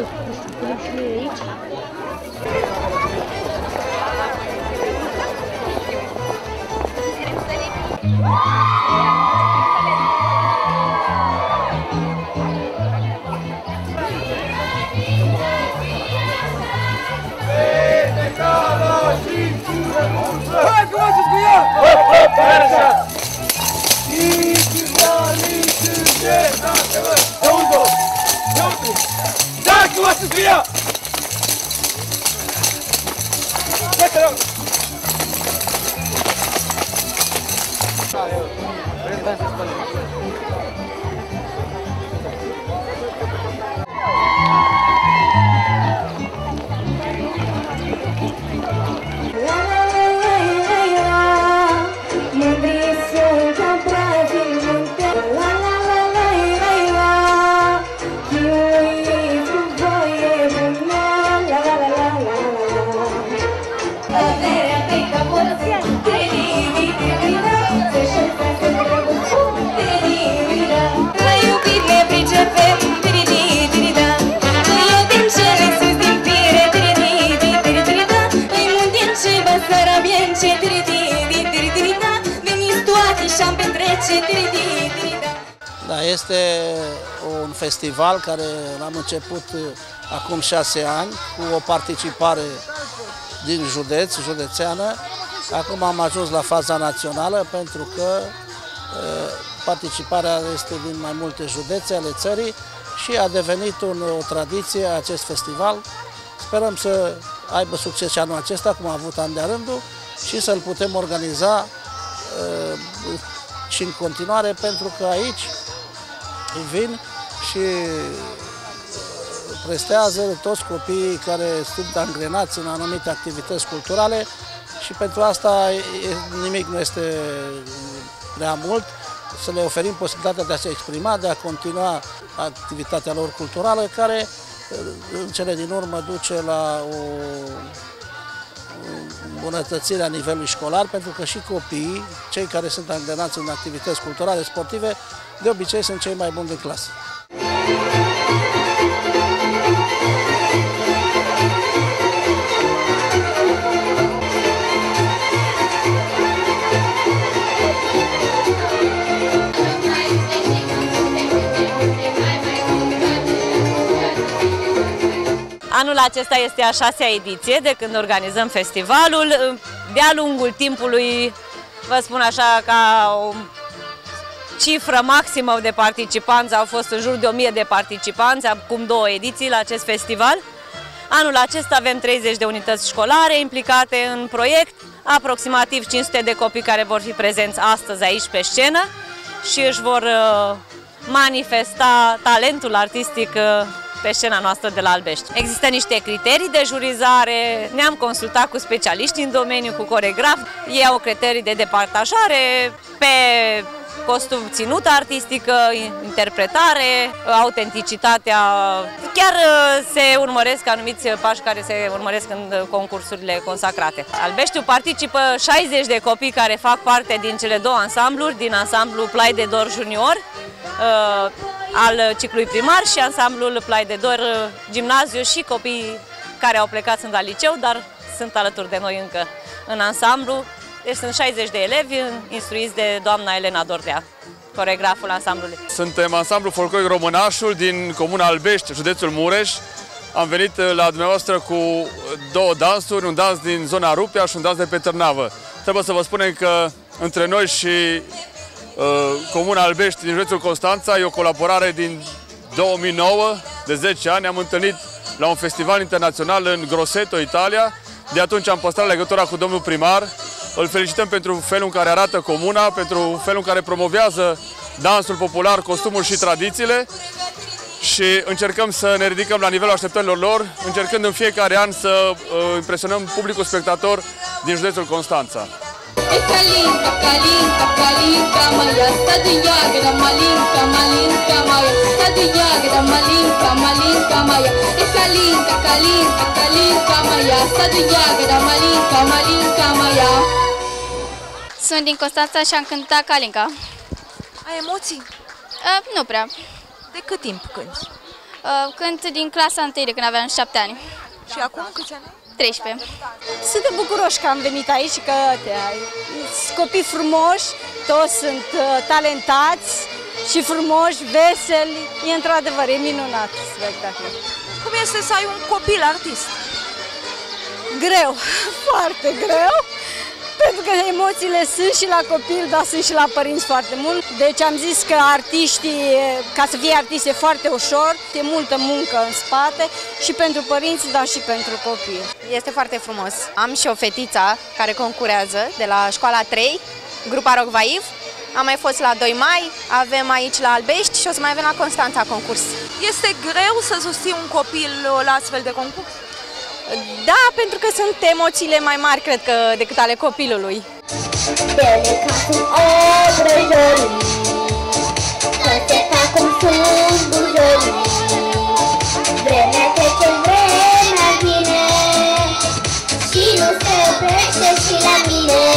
Ah! Lass es wieder! Da, este un festival care l-am început uh, acum șase ani cu o participare din județ, județeană. Acum am ajuns la faza națională pentru că uh, participarea este din mai multe județe ale țării și a devenit un, o tradiție acest festival. Sperăm să aibă succes și anul acesta, cum a avut an de rândul, și să-l putem organiza uh, și în continuare, pentru că aici vin și prestează toți copiii care sunt angrenați în anumite activități culturale și pentru asta e- nimic nu este prea mult, să le oferim posibilitatea de a se exprima, de a continua activitatea lor culturală, care în cele din urmă duce la o îmbunătățirea nivelului școlar, pentru că și copiii, cei care sunt angrenați în activități culturale, sportive, de obicei sunt cei mai buni de clasă. Anul acesta este a șasea ediție de când organizăm festivalul. De-a lungul timpului, vă spun așa, ca o cifră maximă de participanți, au fost în jur de 1000 de participanți, acum două ediții la acest festival. Anul acesta avem 30 de unități școlare implicate în proiect, aproximativ 500 de copii care vor fi prezenți astăzi aici pe scenă și își vor uh, manifesta talentul artistic uh, pe scena noastră de la Albești. Există niște criterii de jurizare, ne-am consultat cu specialiști în domeniu, cu coregraf, ei au criterii de departajare pe costum ținut artistică, interpretare, autenticitatea. Chiar uh, se urmăresc anumiți pași care se urmăresc în uh, concursurile consacrate. Albeștiu participă 60 de copii care fac parte din cele două ansambluri, din ansamblul Plai de Dor Junior, uh, al ciclului primar și ansamblul Plai de Dor uh, Gimnaziu și copii care au plecat sunt la liceu, dar sunt alături de noi încă în ansamblu. Deci sunt 60 de elevi instruiți de doamna Elena Dordea, coregraful ansamblului. Suntem ansamblu folcloric Românașul din Comuna Albești, județul Mureș. Am venit uh, la dumneavoastră cu două dansuri, un dans din zona Rupia și un dans de pe Târnavă. Trebuie să vă spunem că între noi și uh, Comuna Albești din județul Constanța e o colaborare din 2009, de 10 ani. Am întâlnit la un festival internațional în Grosseto, Italia. De atunci am păstrat legătura cu domnul primar. Îl felicităm pentru felul în care arată comuna, pentru felul în care promovează dansul popular, costumul și tradițiile și încercăm să ne ridicăm la nivelul așteptărilor lor, încercând în fiecare an să uh, impresionăm publicul spectator din județul Constanța. E calinca, calinca, calinca, maia Sta de iagra, malinca, malinca, maia Sta de iagra, malinca, malinca, maia E calinca, calinca, calinca, maia Sta de iagra, malinca, malinca, maia Sunt din Constanța și am cântat Calinca. Ai emoții? Uh, nu prea. De cât timp cânti? Uh, Cânt din clasa 1 de când aveam 7 ani. Și acum câți ani? 13. Suntem bucuroși că am venit aici, că te, sunt copii frumoși, toți sunt uh, talentați și frumoși, veseli. E într-adevăr, e minunat spectacol. Cum este să ai un copil artist? Greu, foarte greu, pentru că emoțiile sunt și la copil, dar sunt și la părinți foarte mult. Deci am zis că artiștii, ca să fie artist e foarte ușor, e multă muncă în spate și pentru părinți, dar și pentru copii. Este foarte frumos. Am și o fetiță care concurează de la școala 3, grupa Rogvaiv. Am mai fost la 2 mai, avem aici la Albești și o să mai avem la Constanța concurs. Este greu să susții un copil uh, la astfel de concurs? Da, pentru că sunt emoțiile mai mari, cred că, decât ale copilului. Dele ca cum obrăjorii Toate ca cum sunt bujorii. Vremea trece, vremea vine. Și nu se oprește și la mine. Roata